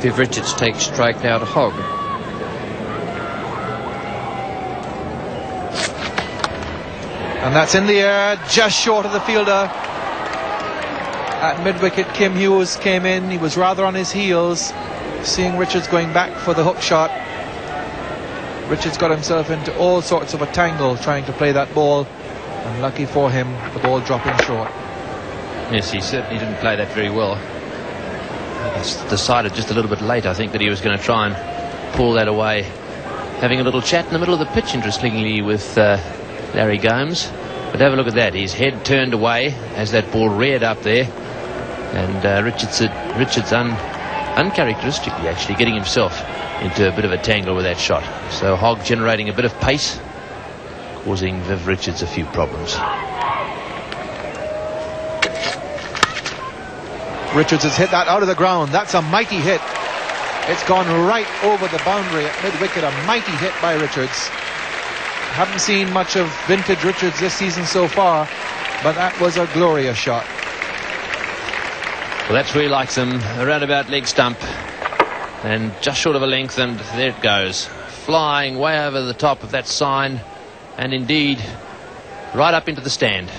Viv Richards takes strike now to Hogg. And that's in the air, just short of the fielder. At mid-wicket, Kim Hughes came in. He was rather on his heels, seeing Richards going back for the hook shot. Richards got himself into all sorts of a tangle trying to play that ball. And lucky for him, the ball dropping short. Yes, he certainly didn't play that very well. Decided just a little bit late, I think, that he was going to try and pull that away. Having a little chat in the middle of the pitch, interestingly, with uh, Larry Gomes. But have a look at that. His head turned away as that ball reared up there. And uh, Richards, Richards un, uncharacteristically actually getting himself into a bit of a tangle with that shot. So Hogg generating a bit of pace, causing Viv Richards a few problems. Richards has hit that out of the ground. That's a mighty hit. It's gone right over the boundary at mid-wicket. A mighty hit by Richards. Haven't seen much of vintage Richards this season so far, but that was a glorious shot. Well, that's where he likes them, around about leg stump. And just short of a length, and there it goes. Flying way over the top of that sign, and indeed, right up into the stand.